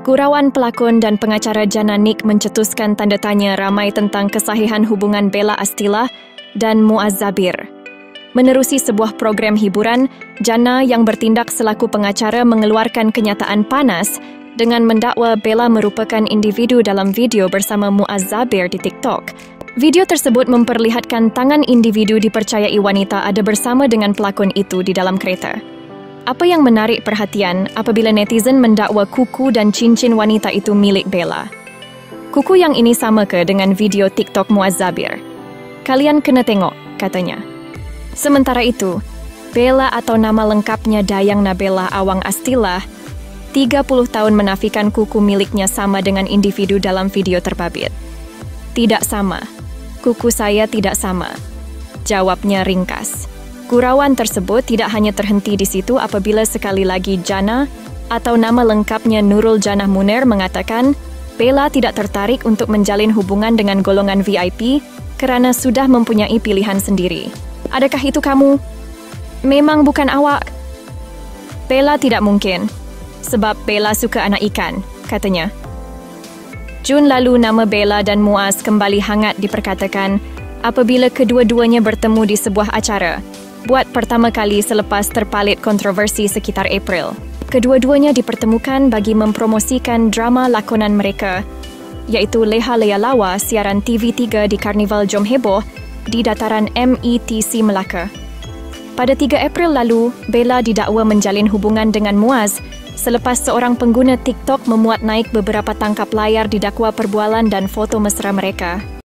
Gurauan pelakon dan pengacara Jana Nick mencetuskan tanda tanya ramai tentang kesahihan hubungan Bella Astila dan Muaz Zabir. Menerusi sebuah program hiburan, Jana yang bertindak selaku pengacara mengeluarkan kenyataan panas dengan mendakwa Bella merupakan individu dalam video bersama Muaz Zabir di TikTok. Video tersebut memperlihatkan tangan individu dipercayai wanita ada bersama dengan pelakon itu di dalam kereta. Apa yang menarik perhatian apabila netizen mendakwa kuku dan cincin wanita itu milik Bella? Kuku yang ini sama ke dengan video TikTok Muaz Zabir? Kalian kena tengok, katanya. Sementara itu, Bella atau nama lengkapnya Dayang Nabela Awang Astila, 30 tahun menafikan kuku miliknya sama dengan individu dalam video terbabit. Tidak sama. Kuku saya tidak sama. Jawabnya ringkas. Gurauan tersebut tidak hanya terhenti di situ apabila sekali lagi Jana atau nama lengkapnya Nurul Janah Munir mengatakan Bella tidak tertarik untuk menjalin hubungan dengan golongan VIP kerana sudah mempunyai pilihan sendiri. Adakah itu kamu? Memang bukan awak. Bella tidak mungkin. Sebab Bella suka anak ikan, katanya. Jun lalu nama Bella dan Muaz kembali hangat diperkatakan apabila kedua-duanya bertemu di sebuah acara buat pertama kali selepas terpalit kontroversi sekitar April. Kedua-duanya dipertemukan bagi mempromosikan drama lakonan mereka, iaitu Leha Lea Lawa siaran TV3 di Karnival Jom Heboh di dataran METC Melaka. Pada 3 April lalu, Bella didakwa menjalin hubungan dengan Muaz selepas seorang pengguna TikTok memuat naik beberapa tangkap layar didakwa perbualan dan foto mesra mereka.